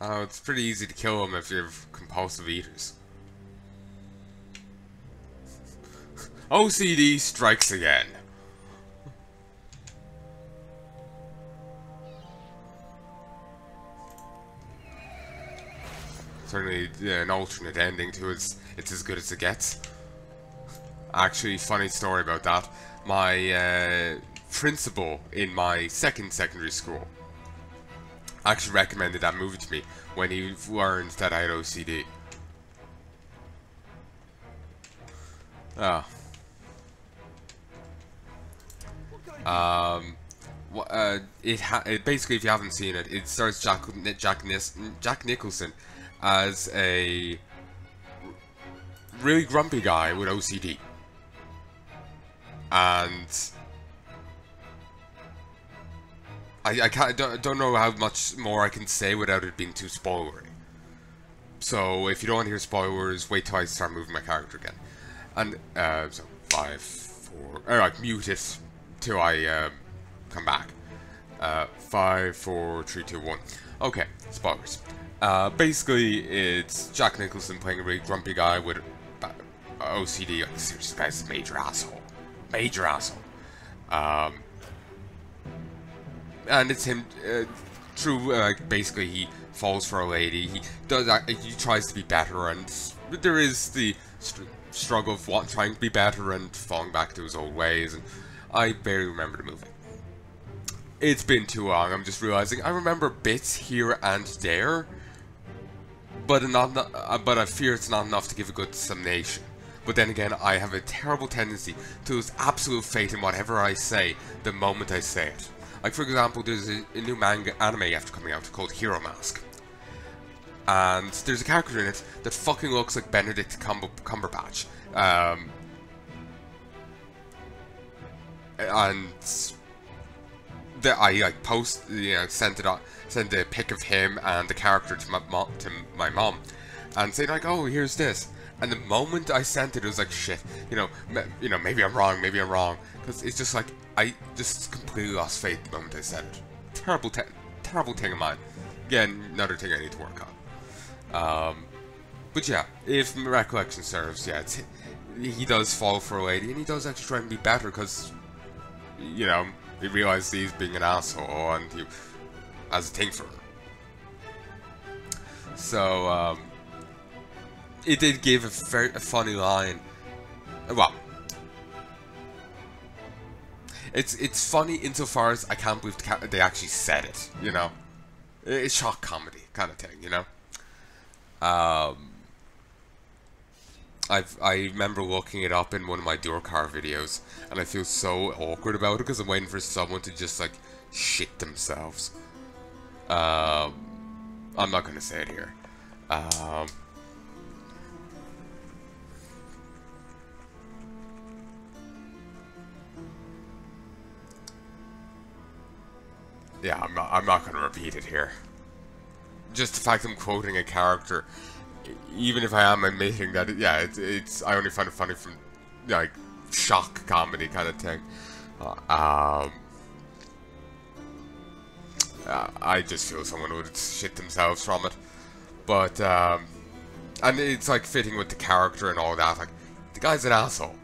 Oh, it's pretty easy to kill them if you have compulsive eaters. OCD strikes again. Certainly yeah, an alternate ending to it. It's as good as it gets. Actually, funny story about that. My uh, principal in my second secondary school actually recommended that movie to me when he learned that I had OCD. Oh. Um, uh, it, it basically, if you haven't seen it, it stars Jack Jack, Jack Nicholson as a really grumpy guy with OCD, and I, I can't, don't, don't know how much more I can say without it being too spoilery. So if you don't want to hear spoilers, wait till I start moving my character again. And, uh, so, five, four, alright, mute it till I, um, come back. Uh, five, four, three, two, one. Okay, spoilers. Uh, basically, it's Jack Nicholson playing a really grumpy guy with OCD. Seriously, this guy's a major asshole. Major asshole. Um, and it's him. Uh, through uh, basically, he falls for a lady. He does. Uh, he tries to be better, and there is the st struggle of what, trying to be better and falling back to his old ways. And I barely remember the movie. It's been too long. I'm just realizing I remember bits here and there, but not. Uh, but I fear it's not enough to give a good summation. But then again, I have a terrible tendency to lose absolute faith in whatever I say the moment I say it. Like for example, there's a, a new manga anime after coming out called Hero Mask. And there's a character in it that fucking looks like Benedict Cumber Cumberbatch. Um, and that I like post, you know, sent it, on, sent a pic of him and the character to my mom, to my mom, and saying like, "Oh, here's this." And the moment I sent it, it was like, "Shit," you know, you know, maybe I'm wrong, maybe I'm wrong, because it's just like I just completely lost faith the moment I said it. Terrible, te terrible thing of mine. Again, another thing I need to work on. Um, but yeah, if my recollection serves, yeah, he does fall for a lady, and he does actually try and be better because, you know, he realizes he's being an asshole and he has a thing for her. So, um, it did give a very a funny line. Well, it's it's funny insofar as I can't believe they actually said it. You know, it's shock comedy kind of thing. You know. Um, I've I remember looking it up in one of my Durkar videos, and I feel so awkward about it because I'm waiting for someone to just like shit themselves. Um, I'm not gonna say it here. Um. Yeah, I'm not, I'm not going to repeat it here. Just the fact I'm quoting a character, even if I am admitting that, yeah, it's, it's, I only find it funny from, like, shock comedy kind of thing. Uh, um, uh, I just feel someone would shit themselves from it. But, um, and it's like fitting with the character and all that. Like, the guy's an asshole.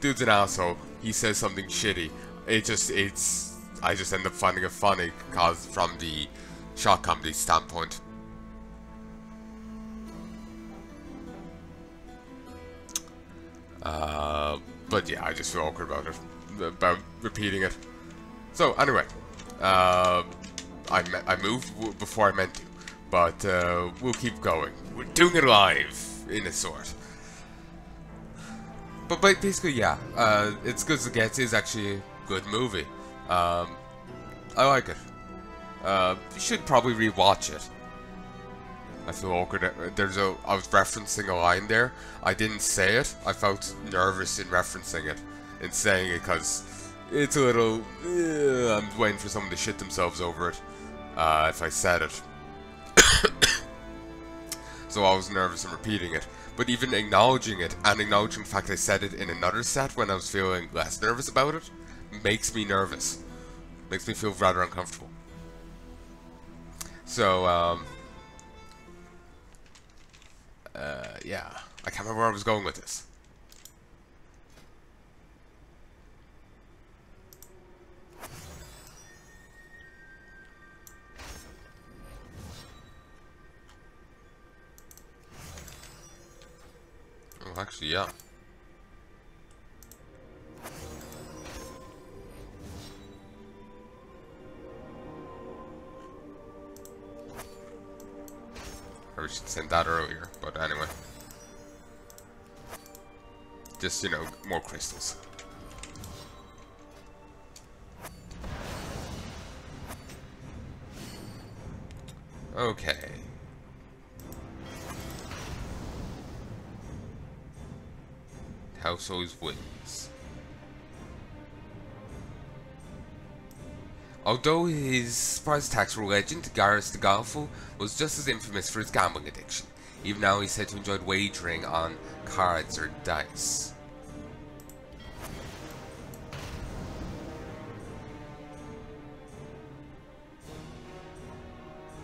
Dude's an asshole. He says something shitty. It just, it's, I just end up finding it funny because from the shock comedy standpoint. Uh, but yeah, I just feel awkward about it, about repeating it. So anyway, uh, I I moved before I meant to, but uh, we'll keep going. We're doing it live in a sort. But, but basically, yeah, uh, it's good as it gets. Is actually a good movie. Um, I like it. Uh, you should probably rewatch it. I feel awkward. There's a. I was referencing a line there. I didn't say it. I felt nervous in referencing it, in saying it, because it's a little. Uh, I'm waiting for someone to shit themselves over it. Uh, if I said it. so I was nervous in repeating it. But even acknowledging it and acknowledging the fact I said it in another set when I was feeling less nervous about it makes me nervous. Makes me feel rather uncomfortable. So, um, uh, yeah. I can't remember where I was going with this. Oh, actually, yeah. Should send that earlier, but anyway. Just, you know, more crystals. Okay. House always wins. Although his surprise attacks were legend, Garrus the Guileful was just as infamous for his gambling addiction. Even now he's said to enjoy wagering on cards or dice.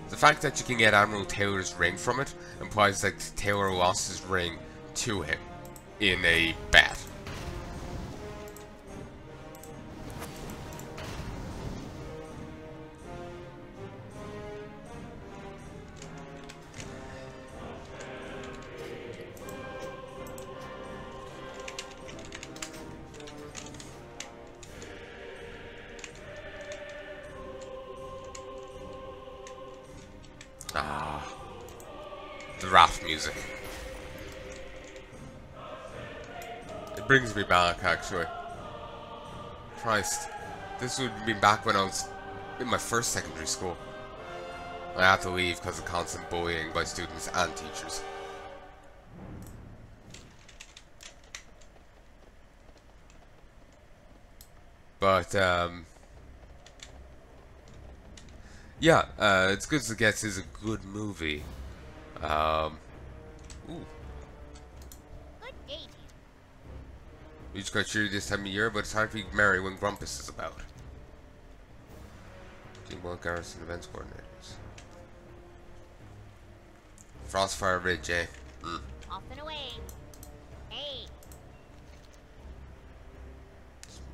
The fact that you can get Admiral Taylor's ring from it implies that Taylor lost his ring to him in a bat. Ah, the raft music. It brings me back, actually. Christ, this would be back when I was in my first secondary school. I had to leave because of constant bullying by students and teachers. But, um... Yeah, uh, It's Good as It Gets is a good movie. Um... Ooh. Good day to you. We just got cheery this time of year, but it's hard to be merry when Grumpus is about. Team Teamwork Garrison Events Coordinators. Frostfire Ridge, eh? Mm. Off and away. Hey,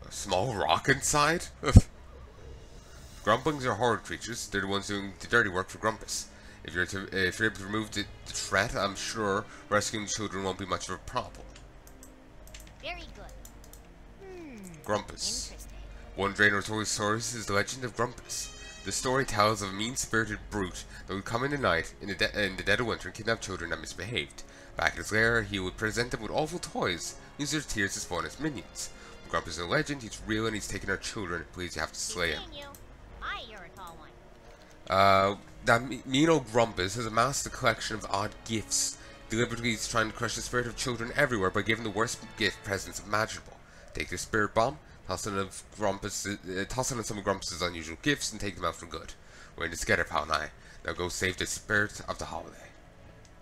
A small rock inside? Grumplings are horrid creatures. They're the ones doing the dirty work for Grumpus. If you're to, if you're able to remove the, the threat, I'm sure rescuing children won't be much of a problem. very good. Hmm. Grumpus. One Draenor told stories is the legend of Grumpus. The story tells of a mean-spirited brute that would come in the night, in the, de in the dead of winter, and kidnap children that misbehaved. Back at his lair, he would present them with awful toys, use their tears to spawn his minions. Grumpus is a legend, he's real, and he's taking our children. Please, you have to slay him. Seeing you. Hi, you're a tall one. Uh, that old Grumpus has amassed a collection of odd gifts. Deliberately, he's trying to crush the spirit of children everywhere by giving the worst gift presents imaginable. Take this spirit bomb, toss it of Grumpus, uh, toss it on some of Grumpus's unusual gifts, and take them out for good. We're in this together, pal and I. Now go save the spirit of the holiday.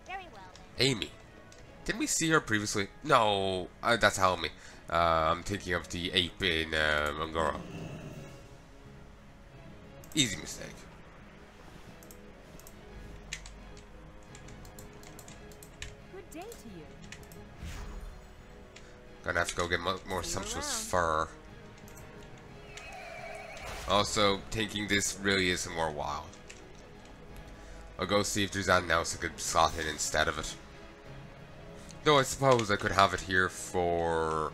Very well then. Amy. Didn't we see her previously? No, uh, that's Helmi. Uh, I'm thinking of the ape in uh. Easy mistake. Gonna have to go get mo more sumptuous fur. Also, taking this really isn't worthwhile. I'll go see if there's anything else I could slot in instead of it. Though I suppose I could have it here for...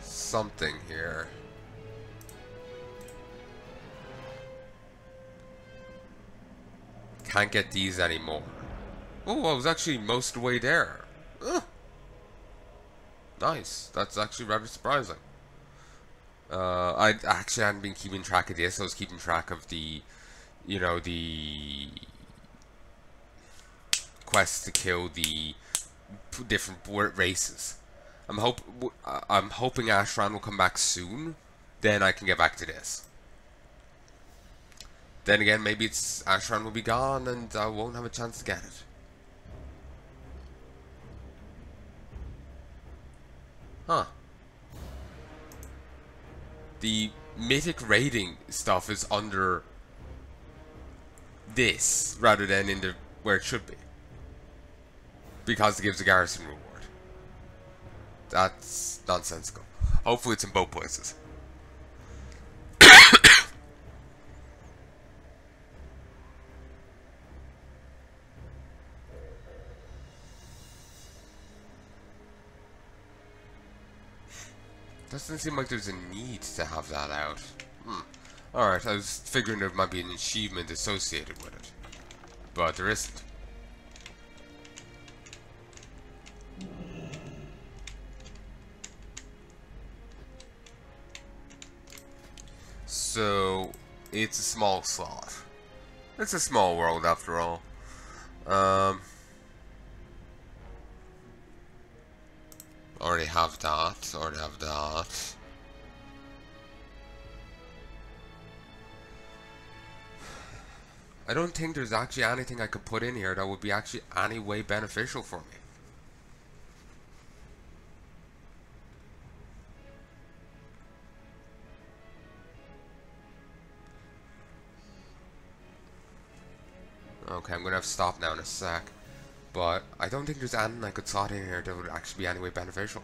Something here. Can't get these anymore. Oh, I was actually most the way there. Ugh. Nice. That's actually rather surprising. Uh, I actually hadn't been keeping track of this. I was keeping track of the, you know, the quest to kill the different races. I'm hope uh, I'm hoping Ashran will come back soon. Then I can get back to this. Then again, maybe it's Ashran will be gone and I won't have a chance to get it. Huh. The mythic raiding stuff is under this rather than in the where it should be. Because it gives a garrison reward. That's nonsensical. Hopefully it's in both places. Doesn't seem like there's a need to have that out. Hmm. Alright, I was figuring there might be an achievement associated with it. But there isn't. So, it's a small slot. It's a small world after all. Um, already have that, already have that. I don't think there's actually anything I could put in here that would be actually any way beneficial for me. Okay, I'm gonna have to stop now in a sec. But I don't think there's anything I could slot in here that would actually be any way beneficial.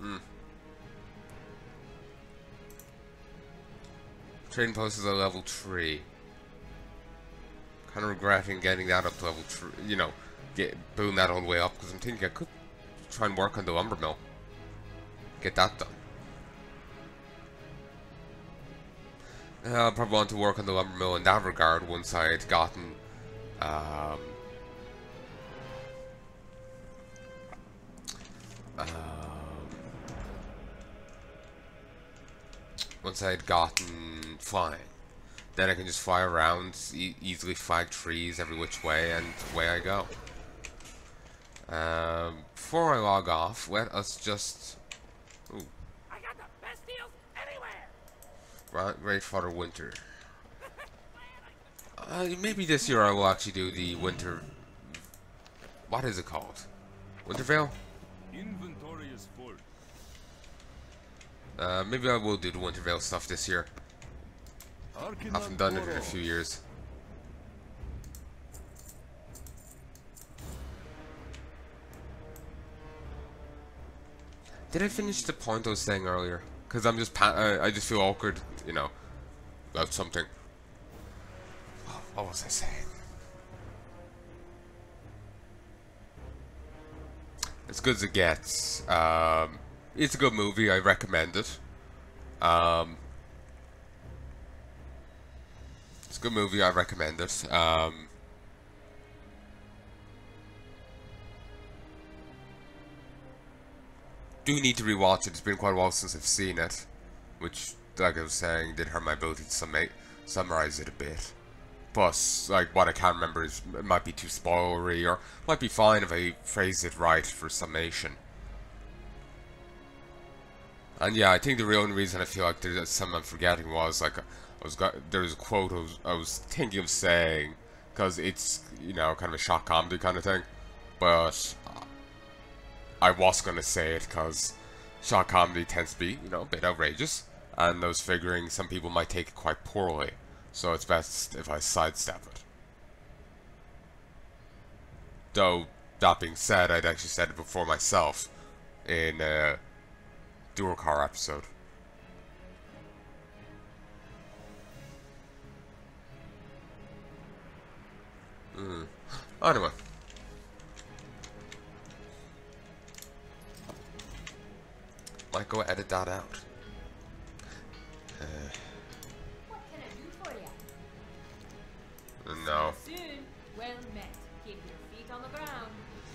Hmm. Trading post is a level 3. Kind of regretting getting that up to level 3, you know, get boom that all the way up, because I'm thinking I could try and work on the lumber mill. Get that done. I'll probably want to work on the lumber mill in that regard once I'd gotten um, um, once I had gotten flying. Then I can just fly around, e easily flag trees every which way, and away I go. Um, before I log off, let us just... Ooh. I got the best deals anywhere. Right, Great Father Winter. Uh, maybe this year I will actually do the Winter... What is it called? Winter Veil? Inventory is full. Uh, maybe I will do the Winter Veil stuff this year. I Haven't done it in a few years. Did I finish the point I was saying earlier? Because I'm just I, I just feel awkward, you know, about something. What was I saying? As good as it gets. Um, it's a good movie. I recommend it. Um, it's a good movie. I recommend it. Um, do need to rewatch it. It's been quite a while since I've seen it, which, like I was saying, did hurt my ability to summa summarize it a bit. Plus, like, what I can't remember is it might be too spoilery, or might be fine if I phrase it right for summation. And yeah, I think the real only reason I feel like there's something I'm forgetting was like I was got there was a quote I was, I was thinking of saying because it's you know kind of a shock comedy kind of thing, but I was gonna say it because shock comedy tends to be you know a bit outrageous, and those figuring some people might take it quite poorly, so it's best if I sidestep it. Though that being said, I'd actually said it before myself in. a dual car episode. Mm. Anyway. Might go edit that out. Uh, What can I do for you? no. Soon. Well met. Keep your feet on the ground.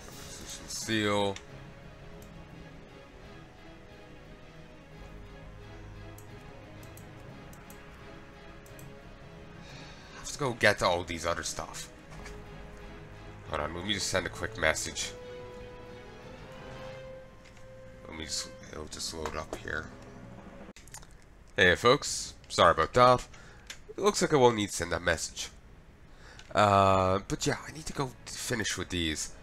Position seal. Let's go get to all these other stuff. Hold on, let me just send a quick message. Let me just, it'll just load up here. Hey folks, sorry about that. It looks like I won't need to send that message. Uh, but yeah, I need to go finish with these.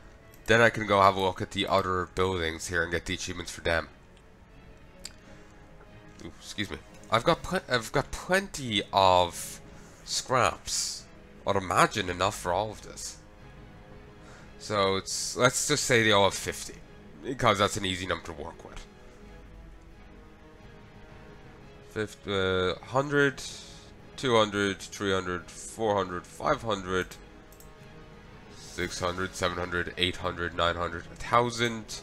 Then I can go have a look at the other buildings here and get the achievements for them. Ooh, excuse me. I've got I've got plenty of scraps. I'd imagine enough for all of this. So it's let's just say they all have 50 because that's an easy number to work with. 50, uh, 100, 200, 300, 400, 500, 600, 700, 800, 900, 1000.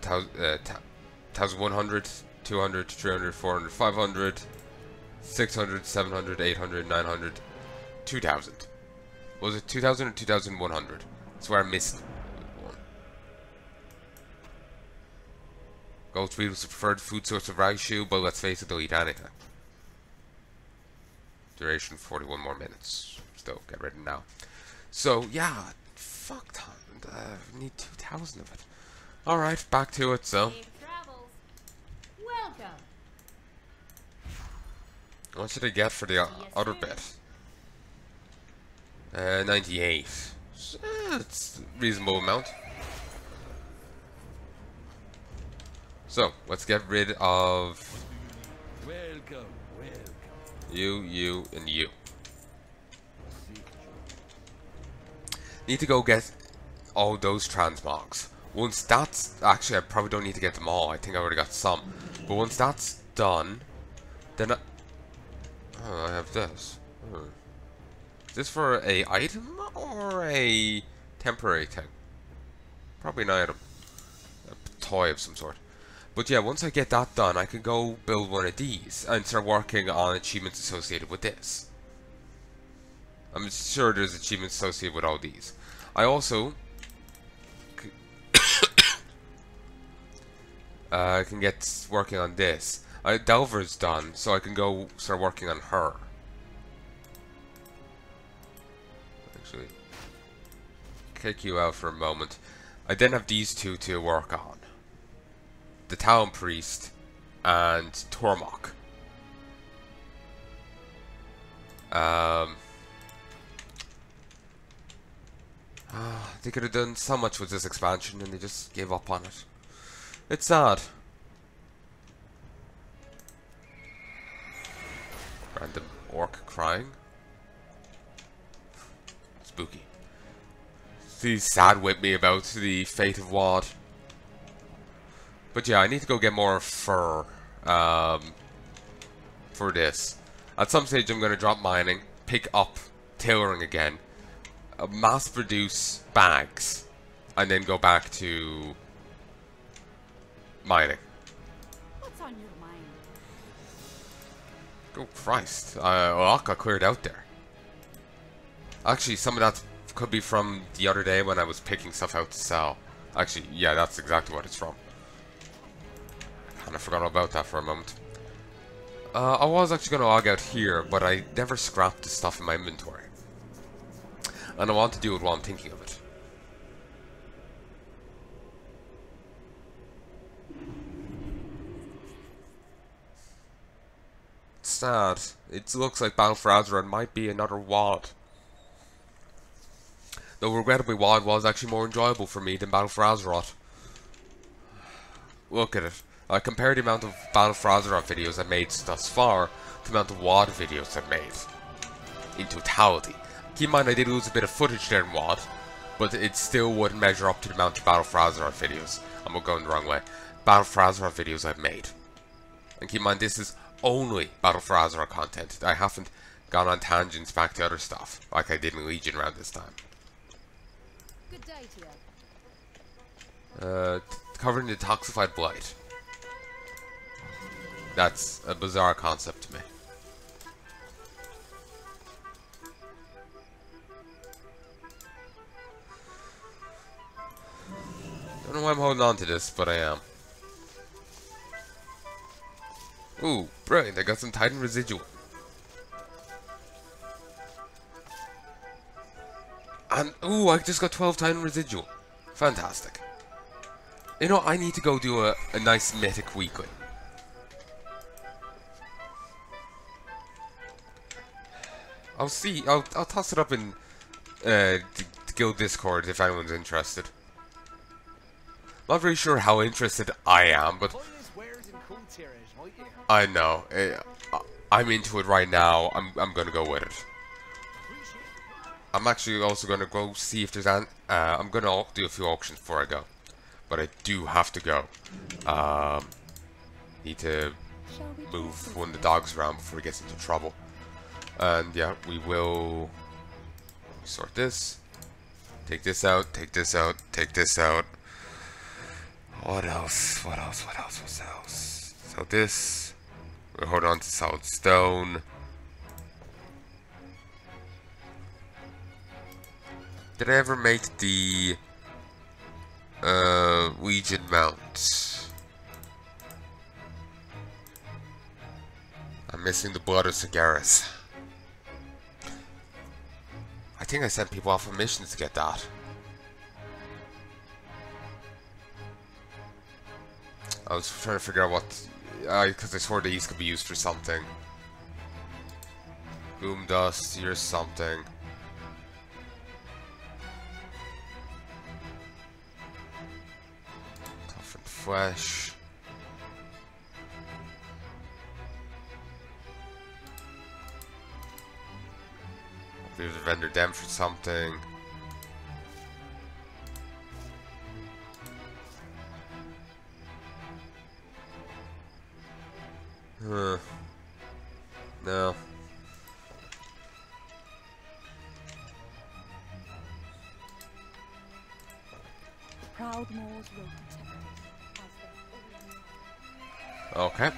Thousand, uh, 1100, 200, 300, 400, 500, 600, 700, 800, 900, 2000. Was it 2000 or 2100? That's where I missed Gold speed was the preferred food source of Raishu, but let's face it, they'll eat anything. Duration 41 more minutes. Still, get ready now. So, yeah, fuck time. Uh, need 2000 of it. Alright, back to it, so. Welcome. What should I get for the Yes, other bit? Uh, 98. So, it's a reasonable amount. So, let's get rid of Welcome, welcome. you, you, and you. Need to go get all those transmogs. Once that's... Actually, I probably don't need to get them all. I think I already got some. But once that's done, then I... Oh, I have this. Hmm. Is this for a item or a temporary thing? Probably an item. A toy of some sort. But yeah, once I get that done, I can go build one of these and start working on achievements associated with this. I'm sure there's achievements associated with all these. I also uh, can get working on this. Uh, Delver's done, so I can go start working on her. Actually, kick you out for a moment. I then have these two to work on. The Town Priest and Tormmok. Um, ah, they could have done so much with this expansion and they just gave up on it. It's sad. Random orc crying. Spooky. He's sad with me about the fate of WOD. But yeah, I need to go get more fur um, for this. At some stage, I'm going to drop mining, pick up tailoring again, uh, mass produce bags, and then go back to mining. What's on your mind? Oh Christ, uh, a lot got cleared out there. Actually, some of that could be from the other day when I was picking stuff out to sell. Actually, yeah, that's exactly what it's from. And I forgot about that for a moment. Uh, I was actually going to log out here, but I never scrapped the stuff in my inventory. And I want to do it while I'm thinking of it. Sad. It looks like Battle for Azeroth might be another WOD. Though regrettably WOD was actually more enjoyable for me than Battle for Azeroth. Look at it. I compare the amount of Battle for Azeroth videos I've made thus far to the amount of WOD videos I've made. In totality. Keep in mind I did lose a bit of footage there in WOD, but it still wouldn't measure up to the amount of Battle for Azeroth videos. I'm going the wrong way. Battle for Azeroth videos I've made. And keep in mind this is only Battle for Azeroth content. I haven't gone on tangents back to other stuff, like I did in Legion around this time. Good day to you. Uh, covering the toxified blight. That's a bizarre concept to me. Don't know why I'm holding on to this, but I am. Ooh, brilliant, I got some Titan residuum. And, ooh, I just got 12 Titan residuum. Fantastic. You know, I need to go do a, a nice mythic weekly. I'll see. I'll I'll toss it up in uh, guild Discord if anyone's interested. Not very sure how interested I am, but I know. eh, I'm into it right now. I'm I'm gonna go with it. I'm actually also gonna go see if there's an. Uh, I'm gonna do a few auctions before I go, but I do have to go. Um, need to move one of the dogs around before he gets into trouble. And yeah, we will sort this. Take this out, take this out, take this out. What else? What else? What else? What else? So this. We'll hold on to solid stone. Did I ever make the uh, Legion mount? I'm missing the blood of Sargeras. I think I sent people off on missions to get that. I was trying to figure out what... Because I swore these could be used for something. Boom dust, here's something. Toughened flesh. Leave the vendor dem for something. Huh. No. Proudmoores will protect us as they always Okay.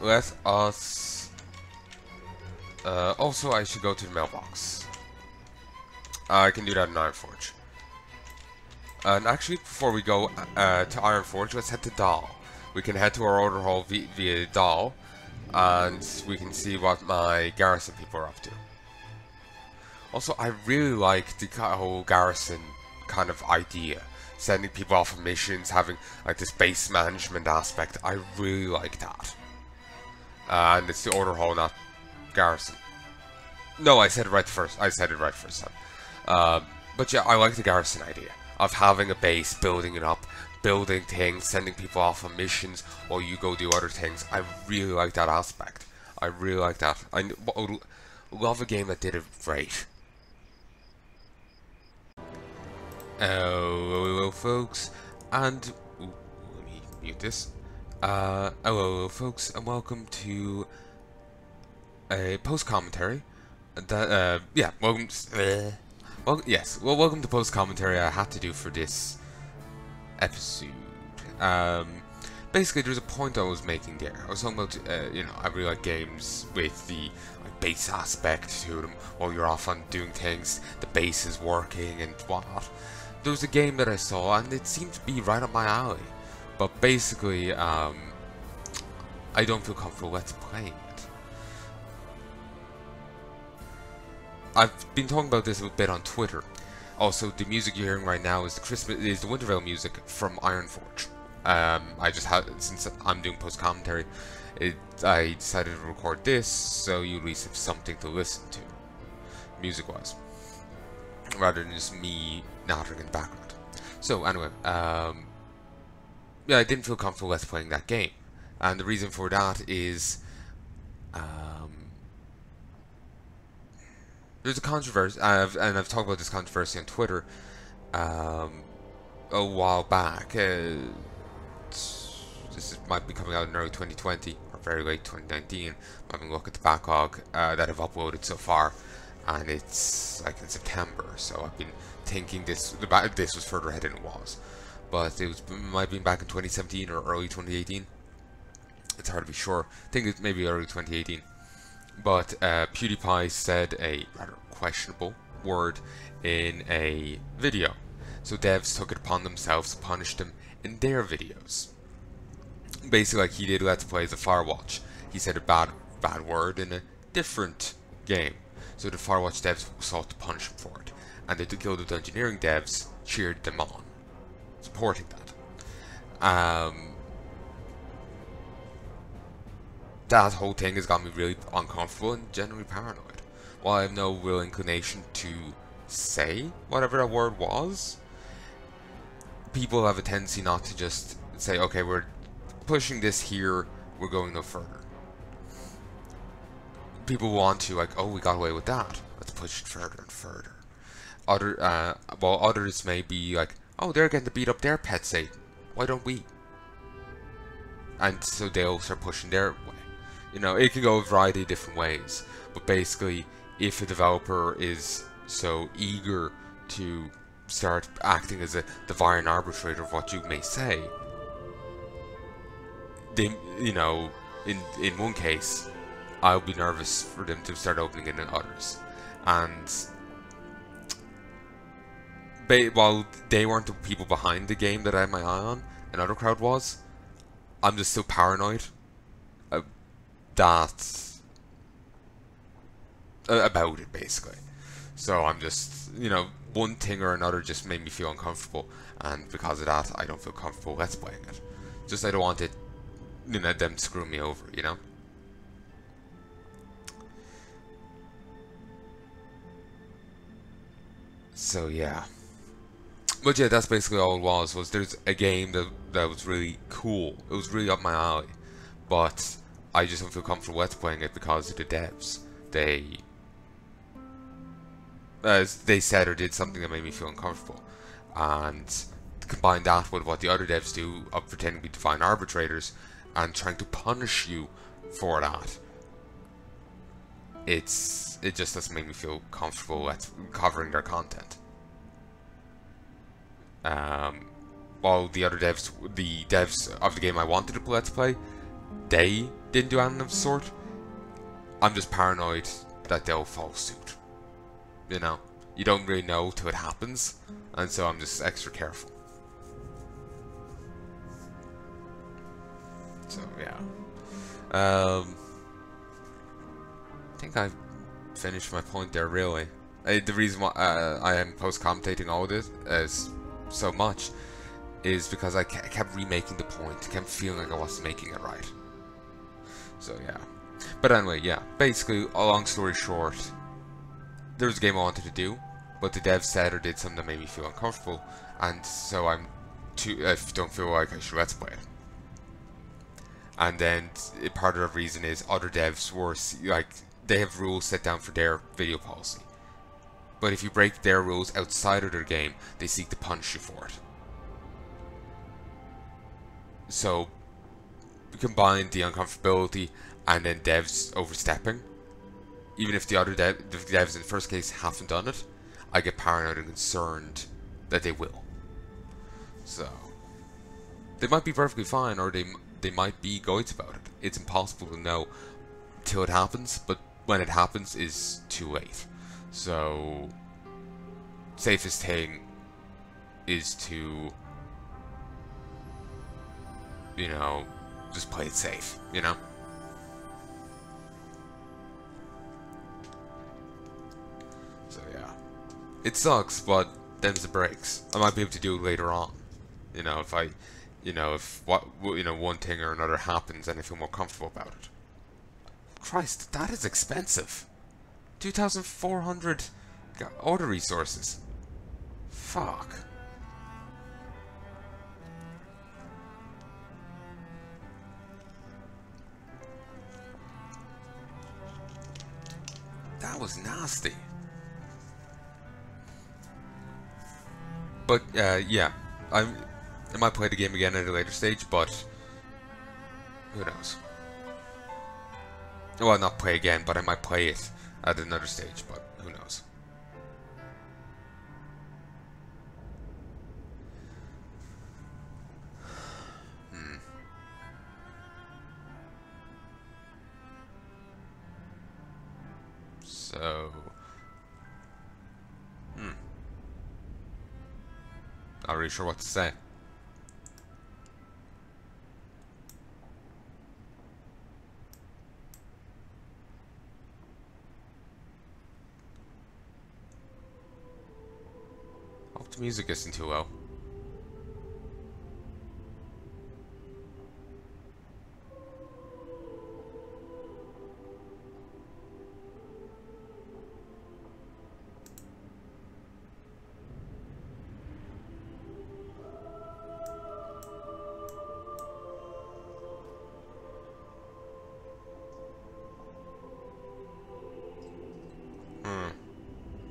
Let us... Uh, also, I should go to the mailbox. I can do that in Ironforge. And actually, before we go uh, to Ironforge, let's head to Dal. We can head to our order hall via, via Dal, and we can see what my garrison people are up to. Also, I really like the whole garrison kind of idea. Sending people off on missions, having like this base management aspect. I really like that. Uh, and it's the order hall, not garrison. No, I said it right first. I said it right first time. Uh, but yeah, I like the garrison idea of having a base, building it up, building things, sending people off on missions while you go do other things. I really like that aspect. I really like that. I love a game that did it right. Hello, hello, folks, and ooh, let me mute this. Uh, hello, hello, folks, and welcome to a post commentary. That uh, yeah, welcome. Well, yes, well, welcome to post commentary. I had to do for this episode. Um, basically, there's a point I was making there. I was talking about, uh, you know, I really like games with the like, base aspect to them. While you're off on doing things, the base is working and whatnot. There was a game that I saw, and it seemed to be right up my alley. But basically, um, I don't feel comfortable let's playing I've been talking about this a bit on Twitter. Also, the music you're hearing right now is the Christmas is the Winter Veil music from Ironforge. Um, I just had since I'm doing post commentary, it, I decided to record this so you at least have something to listen to, music wise, rather than just me nattering in the background. So anyway, um, yeah, I didn't feel comfortable let's playing that game, and the reason for that is, um, there's a controversy, I've, and I've talked about this controversy on Twitter um, a while back. Uh, this is, might be coming out in early 2020 or very late 2019. I'm having a look at the backlog uh, that I've uploaded so far, and it's like in September. So I've been thinking this the this was further ahead than it was, but it was might have been back in 2017 or early 2018. It's hard to be sure. I think it's maybe early 2018. But uh, PewDiePie said a rather questionable word in a video. So devs took it upon themselves to punish them in their videos. Basically, like he did Let's Plays of Firewatch. He said a bad bad word in a different game. So the Firewatch devs sought to punish him for it. And the Guild of Engineering devs cheered them on, supporting that. Um, that whole thing has got me really uncomfortable and generally paranoid. while I have no real inclination to say whatever that word was, people have a tendency not to just say, okay, we're pushing this here, we're going no further. People want to, like, oh, we got away with that. Let's push it further and further. Other, uh, while others may be like, oh, they're getting to beat up their pet Satan. Why don't we? And so they'll start pushing their way. You know, it can go a variety of different ways. But basically, if a developer is so eager to start acting as a divine arbitrator of what you may say, they, you know, in in one case, I'll be nervous for them to start opening it in others, and while they weren't the people behind the game that I had my eye on, another crowd was, I'm just so paranoid uh, about it basically. So I'm just, you know, one thing or another just made me feel uncomfortable, and because of that, I don't feel comfortable let's playing it. Just I don't want it, you know, them screw me over, you know. So yeah. But yeah, that's basically all it was. Was there's a game that that was really cool. It was really up my alley, but I just don't feel comfortable with playing it because of the devs. They, as they said or did something that made me feel uncomfortable, and combine that with what the other devs do of pretending to be divine arbitrators and trying to punish you for that. It's it just doesn't make me feel comfortable at covering their content. Um, while the other devs, the devs of the game I wanted to let's play, they didn't do anything of the sort. I'm just paranoid that they'll fall suit. You know, you don't really know till it happens, and so I'm just extra careful. So yeah, um, I think I've finished my point there. Really, uh, the reason why uh, I am post commentating all this is so much is because I kept remaking the point, kept feeling like I wasn't making it right. So yeah. But anyway, yeah. Basically, a long story short, there was a game I wanted to do, but the dev said or did something that made me feel uncomfortable, and so I'm too. I don't feel like I should let's play it. And then part of the reason is other devs were like they have rules set down for their video policy. But if you break their rules outside of their game, they seek to punish you for it. So, combine the uncomfortability and then devs overstepping. Even if the other dev the devs in the first case haven't done it, I get paranoid and concerned that they will. So, they might be perfectly fine, or they they might be goits about it. It's impossible to know till it happens, but when it happens is too late. So, safest thing is to, you know, just play it safe, you know? So yeah. It sucks, but them's the breaks. I might be able to do it later on. You know, if I, you know, if what, you know, one thing or another happens and I feel more comfortable about it. Christ, that is expensive. 2,400 order resources. Fuck. Was nasty. But, uh, yeah. I'm, I might play the game again at a later stage, but who knows. Well, not play again, but I might play it at another stage, but who knows. Really sure what to say. Hope the music isn't too low.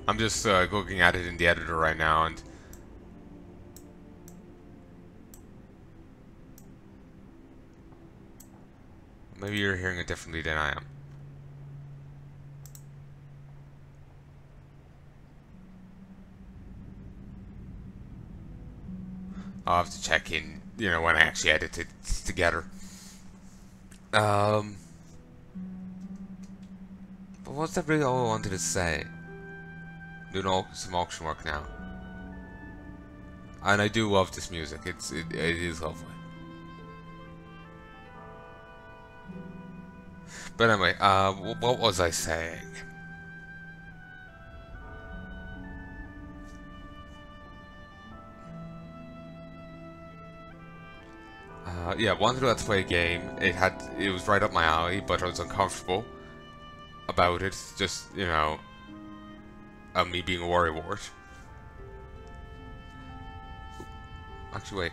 I'm just uh, looking at it in the editor right now, and maybe you're hearing it differently than I am. I'll have to check in, you know, when I actually edit it together. Um, but what's that really all I wanted to say? Doing all, some auction work now. And I do love this music. It's it, it is lovely. But anyway, uh, what was I saying? Uh, yeah, wanted to let's play a game. It had it was right up my alley, but I was uncomfortable about it. Just you know, me being a warrior, worrywart. Actually, wait.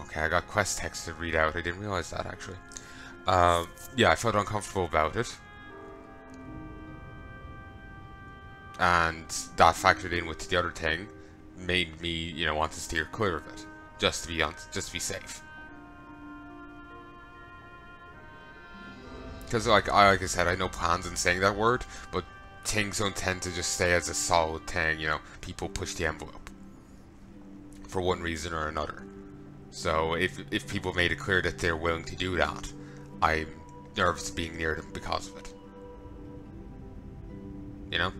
Okay, I got quest text to read out. I didn't realize that actually. Um, yeah, I felt uncomfortable about it. And that factored in with the other thing made me, you know, want to steer clear of it, just to be on, just to be safe. Because, like, I, like I said, I know plans in saying that word, but things don't tend to just stay as a solid thing. You know, people push the envelope for one reason or another. So if if people made it clear that they're willing to do that, I'm nervous being near them because of it. You know.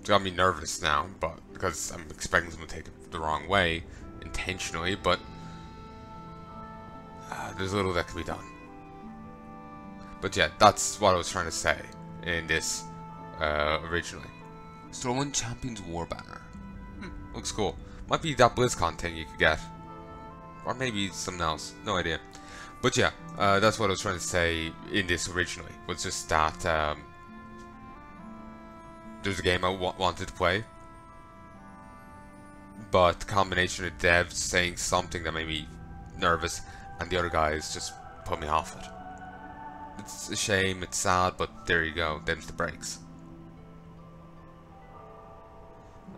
It's got me nervous now, but because I'm expecting them to take it the wrong way intentionally, but uh, there's little that can be done. But yeah, that's what I was trying to say in this uh, originally. Stolen Champions War Banner. Hmm, looks cool. Might be that BlizzCon thing you could get. Or maybe something else. No idea. But yeah, uh, that's what I was trying to say in this originally. Was just that um, there's a game I wanted to play. But combination of devs saying something that made me nervous and the other guys just put me off it. It's a shame, it's sad, but there you go, them's the breaks.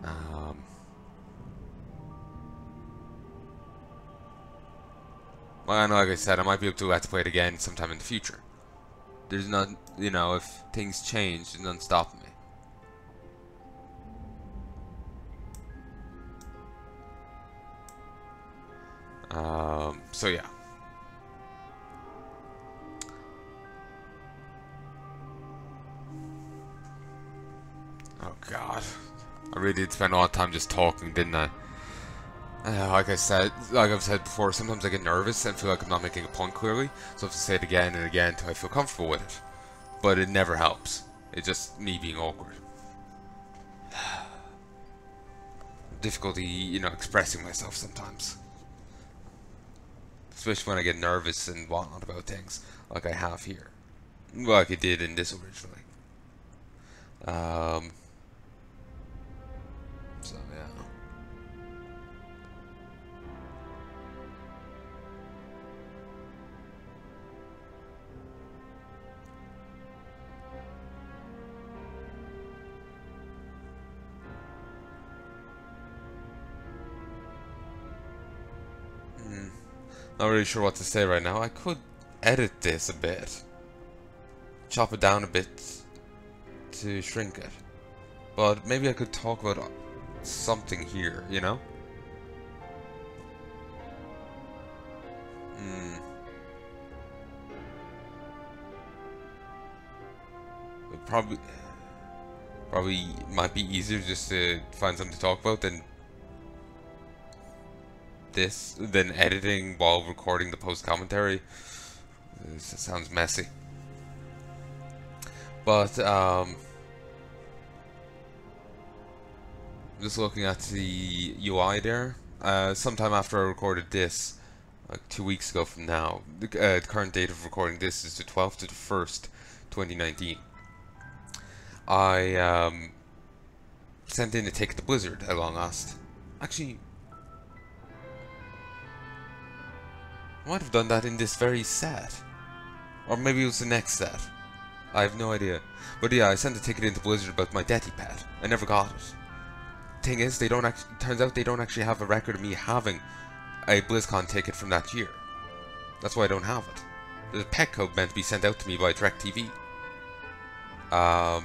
Um, well, like I said, I might be able to let's play it again sometime in the future. There's not, you know, if things change, there's nothing stopping me. Um, so yeah. Oh god. I really did spend a lot of time just talking, didn't I? Uh, like I said, like I've said before, sometimes I get nervous and feel like I'm not making a point clearly, so I have to say it again and again until I feel comfortable with it. But it never helps. It's just me being awkward. Difficulty, you know, expressing myself sometimes especially when I get nervous and whatnot about things, like I have here, like I did in this originally. Um, so yeah. Not really sure what to say right now. I could edit this a bit. Chop it down a bit to shrink it. But maybe I could talk about something here, you know? Hmm. Probably probably might be easier just to find something to talk about than this than editing while recording the post commentary. Sounds messy. But um, just looking at the UI there. Uh, sometime after I recorded this, like two weeks ago from now, the, uh, the current date of recording this is the 12th to the 1st, 2019. I um, sent in a Take the Blizzard at long last. Actually, I might have done that in this very set. Or maybe it was the next set. I have no idea. But yeah, I sent a ticket into Blizzard about my Deathy Pet. I never got it. Thing is, they don't actually, turns out they don't actually have a record of me having a BlizzCon ticket from that year. That's why I don't have it. There's a pet code meant to be sent out to me by DirecTV. Um,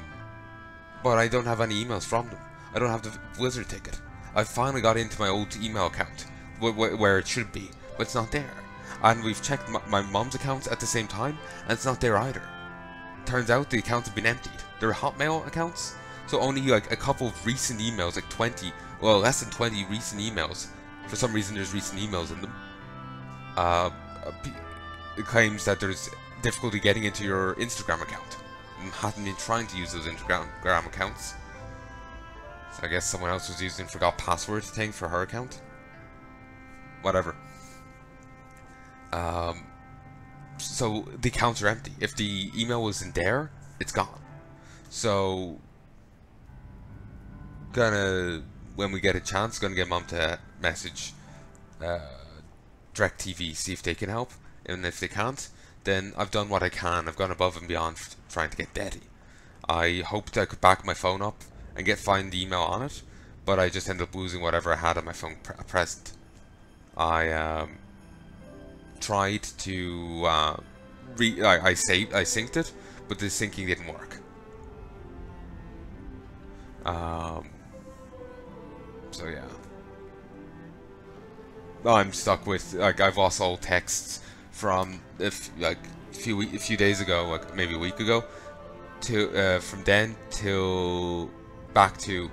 but I don't have any emails from them. I don't have the Blizzard ticket. I finally got into my old email account, wh wh where it should be, but it's not there. And we've checked my mom's accounts at the same time, and it's not there either. Turns out the accounts have been emptied. They're Hotmail accounts, so only like a couple of recent emails, like 20, well less than 20 recent emails. For some reason there's recent emails in them. Uh, it claims that there's difficulty getting into your Instagram account. I hadn't been trying to use those Instagram accounts. So I guess someone else was using forgot password thing for her account. Whatever. Um, so the accounts are empty. If the email wasn't there, it's gone. So gonna when we get a chance, gonna get mom to message uh, DirecTV, see if they can help, and if they can't, then I've done what I can. I've gone above and beyond trying to get Deathy. I hoped I could back my phone up and get find the email on it, but I just ended up losing whatever I had on my phone pre present. I um, tried to uh, re I, I saved I synced it, but the syncing didn't work. Um, so yeah. I'm stuck with like I've lost all texts from if like a few a few days ago, like maybe a week ago, to uh, from then till back to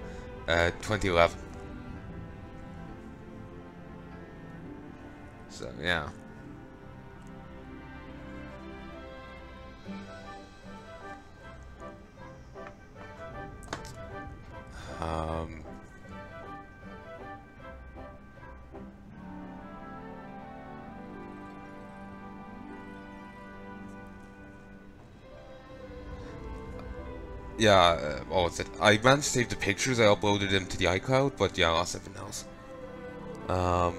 uh, 2011. So yeah. Um, yeah, was it? I managed to save the pictures, I uploaded them to the iCloud, but yeah, I lost everything else. Um,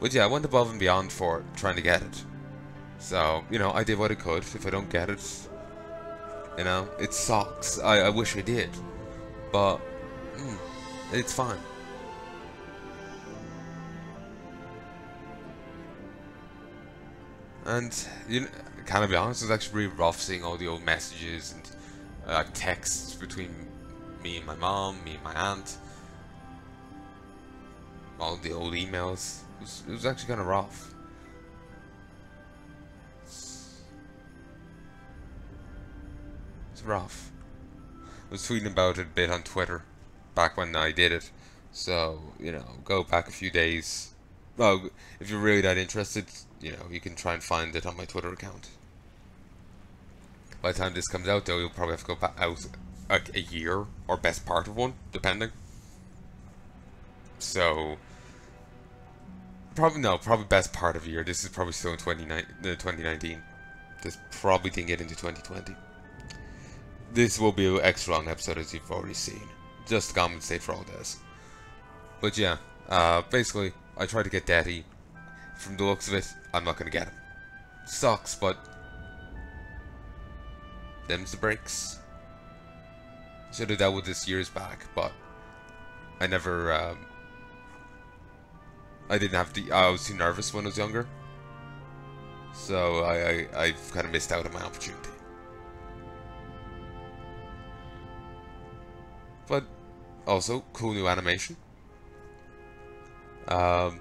but yeah, I went above and beyond for trying to get it. So, you know, I did what I could. If I don't get it, you know, it sucks. I, I wish I did. But, mm, it's fine. And, you know, can I be honest, it's actually really rough seeing all the old messages and uh, texts between me and my mom, me and my aunt. All the old emails. It was, it was actually kind of rough. It's rough. Was tweeting about it a bit on Twitter back when I did it. So, you know, go back a few days. Well, if you're really that interested, you know, you can try and find it on my Twitter account. By the time this comes out, though, you'll probably have to go back out like a year or best part of one, depending. So, probably no, probably best part of a year. This is probably still in 2019. Uh, this probably didn't get into 2020. This will be an extra long episode, as you've already seen. Just to compensate for all this. But yeah, uh, basically, I tried to get Deathy. From the looks of it, I'm not to get him. Sucks, but them's the breaks. Should have dealt with this years back, but I never. Um, I didn't have the. I was too nervous when I was younger, so I, I I've kind of missed out on my opportunity. But also cool new animation. Um,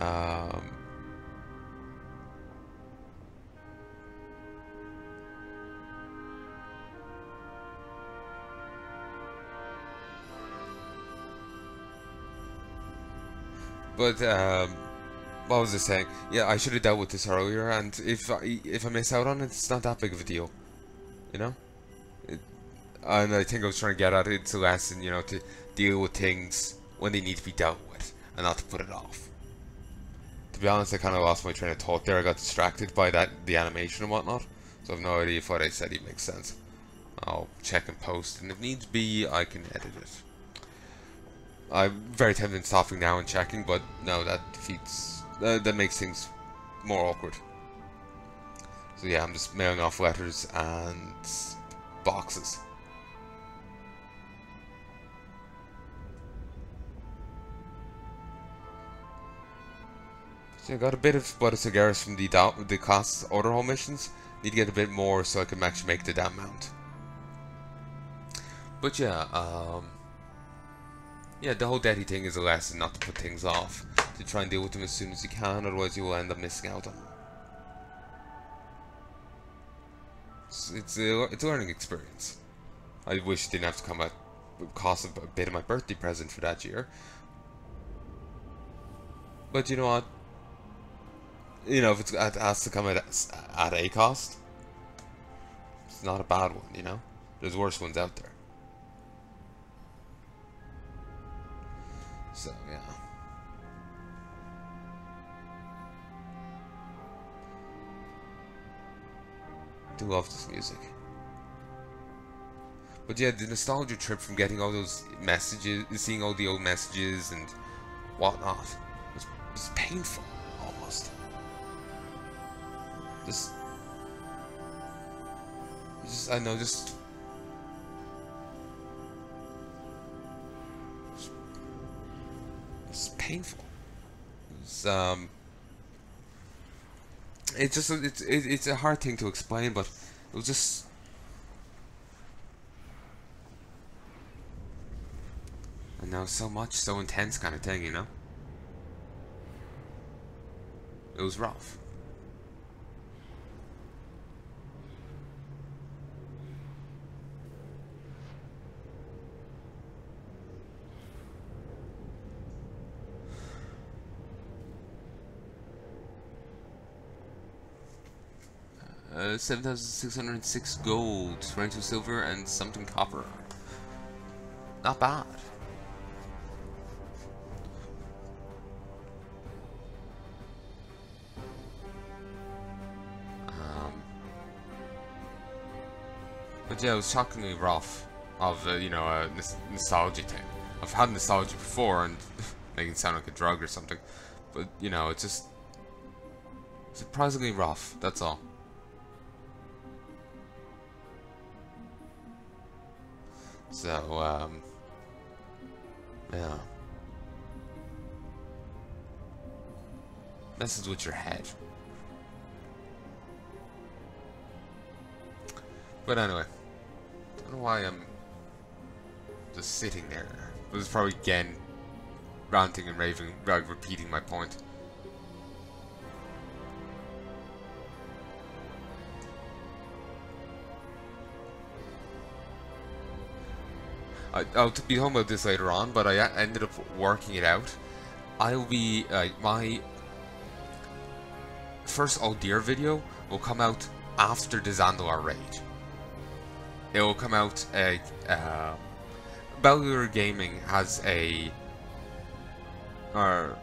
Um, but um, what was I saying? Yeah, I should have dealt with this earlier, and if I, if I miss out on it, it's not that big of a deal, you know. It, and I think I was trying to get at it. It's a lesson, you know, to deal with things when they need to be dealt with, and not to put it off to be honest, I kind of lost my train of thought there. I got distracted by that, the animation and whatnot. So I have no idea if what I said even makes sense. I'll check and post, and if needs be, I can edit it. I'm very tempted in stopping now and checking, but no, that defeats, uh, that makes things more awkward. So yeah, I'm just mailing off letters and boxes. So I got a bit of of Sargeras from the the class order hall missions. Need to get a bit more so I can actually make the damn mount. But yeah, um, yeah, the whole Deathy thing is a lesson not to put things off. To try and deal with them as soon as you can, otherwise you will end up missing out on them. It's, it's a it's a learning experience. I wish it didn't have to come at cost of a bit of my birthday present for that year. But you know what? you know, if it's, it has to come at, at a cost, it's not a bad one, you know? There's worse ones out there. So, yeah. Do love this music. But yeah, the nostalgia trip from getting all those messages, seeing all the old messages and whatnot, was, was painful, almost. Just, just I know, just, it's painful. It's um, it's just it's it's a hard thing to explain, but it was just. I know so much, so intense kind of thing, you know? It was rough. Uh, 7,606 gold, 22 silver, and something copper. Not bad. Um, but yeah, it was shockingly rough of, uh, you know, a nostalgia thing. I've had nostalgia before and making it sound like a drug or something. But, you know, it's just surprisingly rough, that's all. So, um, yeah. Messes with your head. But anyway, I don't know why I'm just sitting there. This is probably again ranting and raving, like repeating my point. I, will be talking about this later on, but I ended up working it out. I'll be, uh, my first Uldir video will come out after the Zandalar raid. It will come out, uh, uh, Gaming has a, or,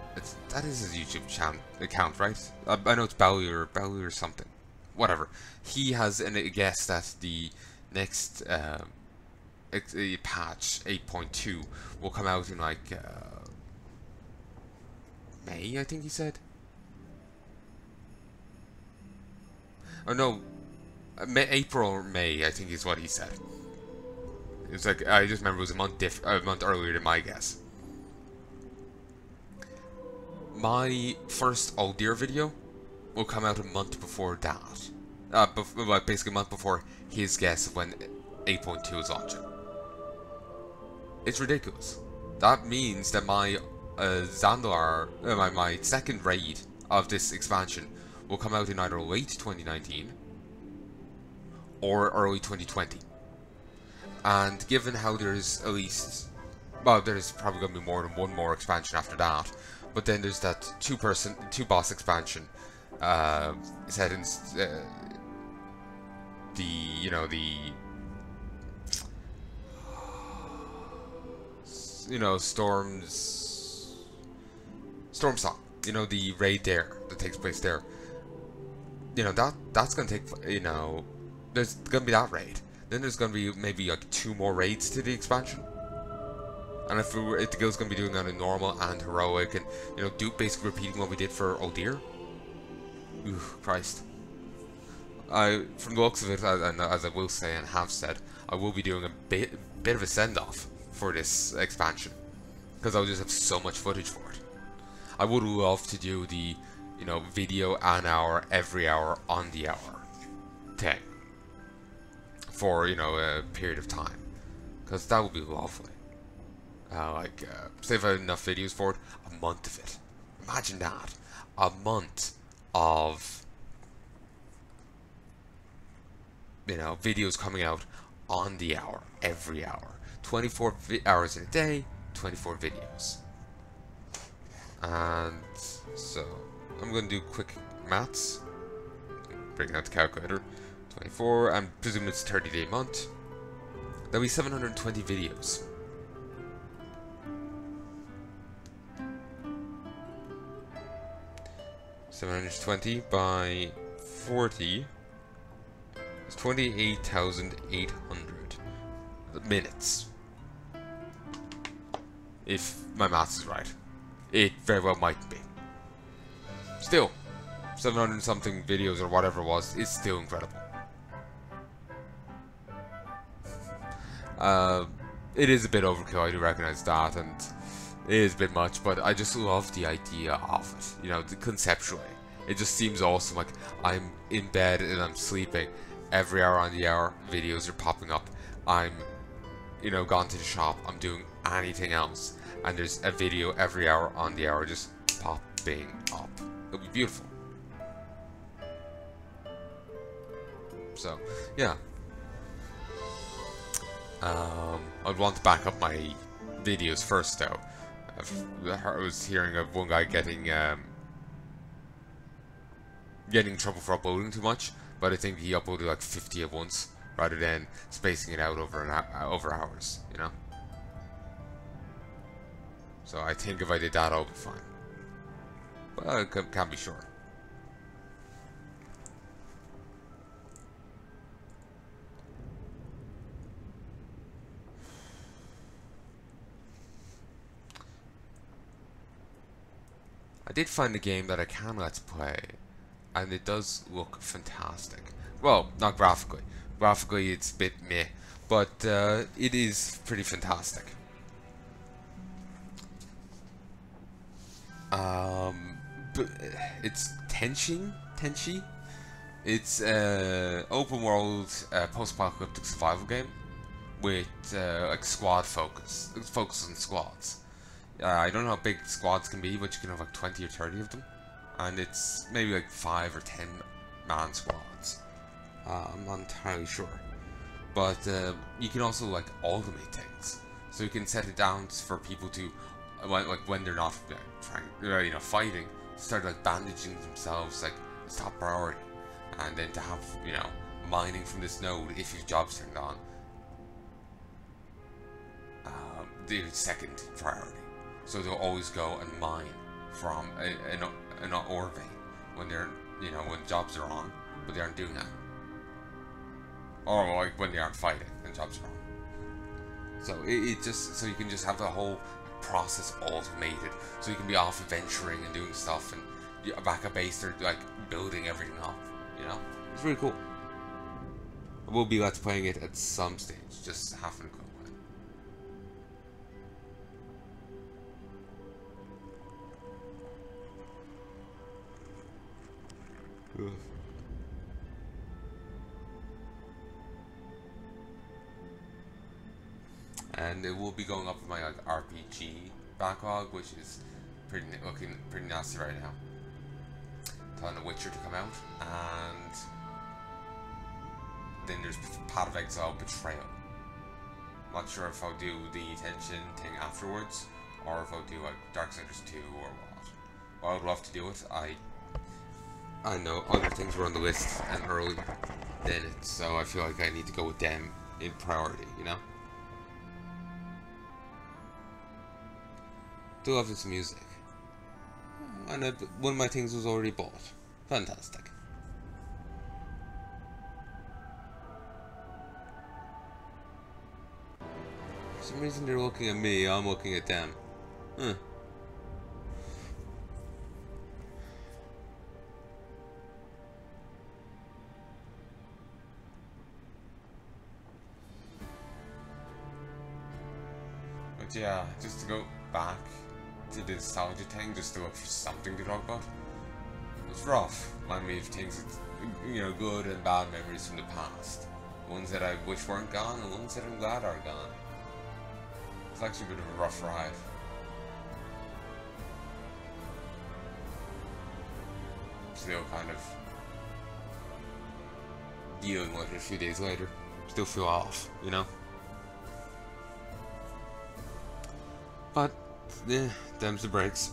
that is his YouTube channel, account, right? Uh, I know it's Bellular, Bellular something. Whatever. He has an, a guest at the next, um, a patch 8.2 will come out in like uh, May, I think he said. Oh no, uh, May, April or May, I think is what he said. It's like I just remember it was a month diff a month earlier than my guess. My first Uldir video will come out a month before that. Uh, bef basically a month before his guess when 8.2 is launching. It's ridiculous. That means that my uh, Zandalar, uh, my, my second raid of this expansion will come out in either late 2019 or early 2020. And given how there's at least, well, there's probably going to be more than one more expansion after that, but then there's that two-person, two-boss expansion uh, set in uh, the, you know, the you know, Storm's Stormsong. You know, the raid there that takes place there. You know that that's gonna take. You know, there's gonna be that raid. Then there's gonna be maybe like two more raids to the expansion. And if, we were, if the guild's gonna be doing that in normal and heroic, and you know, do basically repeating what we did for Uldir. Ooh, Christ. I, from the looks of it, and as I will say and have said, I will be doing a bit, bit of a send-off for this expansion because I'll just have so much footage for it. I would love to do the, you know, video an hour every hour on the hour thing for you know a period of time because that would be lovely. Uh, like, uh, say if I had enough videos for it, a month of it. Imagine that, a month of you know videos coming out on the hour every hour, 24 hours in a day, 24 videos. And so I'm going to do quick maths. Bring out the calculator. 24, I'm presuming it's 30 day month. That'll be 720 videos. Seven hundred twenty by forty is twenty-eight thousand eight hundred minutes. If my maths is right, it very well might be. Still, 700 something videos or whatever it was is still incredible. Uh, it is a bit overkill, I do recognize that, and it is a bit much, but I just love the idea of it, you know, conceptually. It just seems awesome, like, I'm in bed and I'm sleeping, every hour on the hour, videos are popping up, I'm, you know, gone to the shop, I'm doing anything else, and there's a video every hour on the hour just popping up. It'll be beautiful. So, yeah, um, I'd want to back up my videos first, though. i was hearing of one guy getting um, getting in trouble for uploading too much, but I think he uploaded like 50 at once rather than spacing it out over an uh, over hours, you know. So I think if I did that, I'll be fine. But I can't be sure. I did find a game that I can let's play, and it does look fantastic. Well, not graphically. Graphically, it's a bit meh, but uh, it is pretty fantastic. Um, but it's Kenshi. Kenshi. It's an open world uh, post-apocalyptic survival game with uh, like squad focus, focus on squads. Uh, I don't know how big squads can be, but you can have like 20 or 30 of them. And it's maybe like 5 or 10 man squads. Uh, I'm not entirely sure. But uh, you can also like automate things. So you can set it down for people to, like when they're not trying, uh, you know, fighting, start like bandaging themselves like it's top priority. And then to have, you know, mining from this node if your job's turned on. Um, the second priority. So they'll always go and mine from an, an ore vein when they're, you know, when jobs are on, but they aren't doing that. Or like when they aren't fighting and jobs are on. So it, it just, so you can just have the whole process automated. So you can be off adventuring and doing stuff and back at base they're like building everything up, you know? It's really cool. We'll be let's playing it at some stage, just having a And it will be going up with my like RPG backlog, which is pretty looking pretty nasty right now. Telling The Witcher to come out, and then there's Path of Exile Betrayal. I'm not sure if I'll do the tension thing afterwards, or if I'll do like Darksiders 2 or what. I would love to do it. I I know other things were on the list and earlier than it, so I feel like I need to go with them in priority, you know? Do love this music. And one of my things was already bought. Fantastic. some reason they're looking at me, I'm looking at them. Huh. But yeah, just to go back to the nostalgia thing, just to look for something to talk about. It's rough. Remind me of things, that you know, good and bad memories from the past. Ones that I wish weren't gone, and ones that I'm glad are gone. It's actually a bit of a rough ride. Still kind of dealing with it a few days later. Still feel off, you know? But, them's the brakes.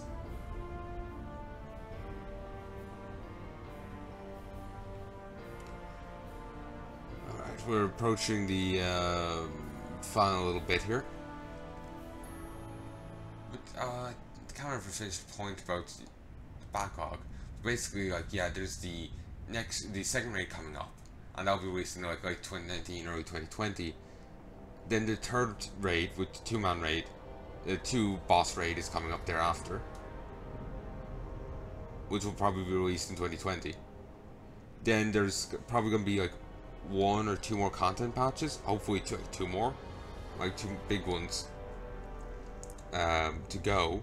Alright, we're approaching the uh, final little bit here. But, uh, can't remember finished point about the backlog. Basically, like, yeah, there's the next, the second raid coming up. And that'll be in like, like 2019, early 2020. Then the third raid, with the two-man raid, the two boss raid is coming up thereafter, which will probably be released in 2020. Then there's probably gonna be like one or two more content patches, hopefully two, two more, like two big ones um, to go.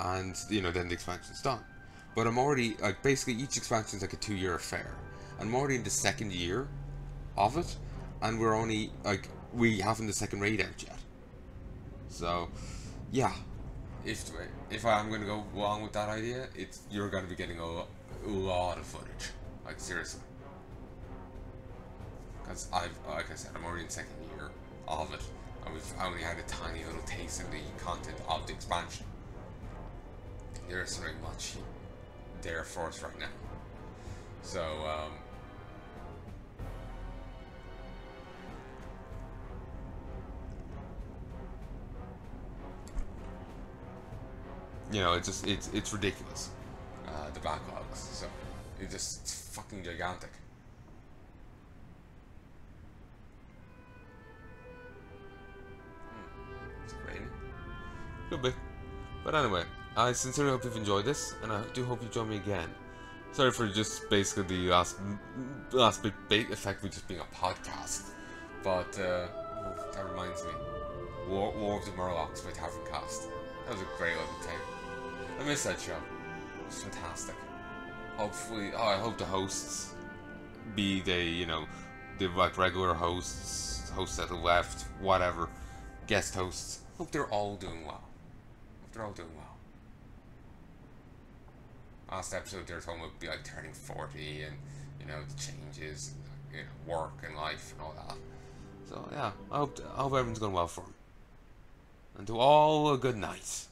And you know, then the expansion's done. But I'm already like basically each expansion is like a two-year affair. I'm already in the second year of it, and we're only like we haven't the second raid out yet. So, yeah, if if I'm gonna go along with that idea, it's you're gonna be getting a, a lot of footage, like seriously. Because I've, like I said, I'm already in second year of it, and we've only had a tiny little taste of the content of the expansion. There isn't very much there for us right now. So, um, you know, it's just it's it's ridiculous. Uh, the backlogs, so it just it's fucking gigantic. Hmm. Could be. But anyway, I sincerely hope you've enjoyed this, and I do hope you join me again. Sorry for just basically the last last big bait effect just being a podcast. But uh, that reminds me, War, War of the Murlocs by Tavern Cast. That was a great little thing. I miss that show. It was fantastic. Hopefully, oh, I hope the hosts, be they, you know, the like regular hosts, hosts that left, whatever, guest hosts. Hope they're all doing well. Hope they're all doing well. Last episode, they were talking about be like turning forty and you know the changes, and, you know, work and life and all that. So yeah, I hope I hope everyone's going well for them. And to all a good night.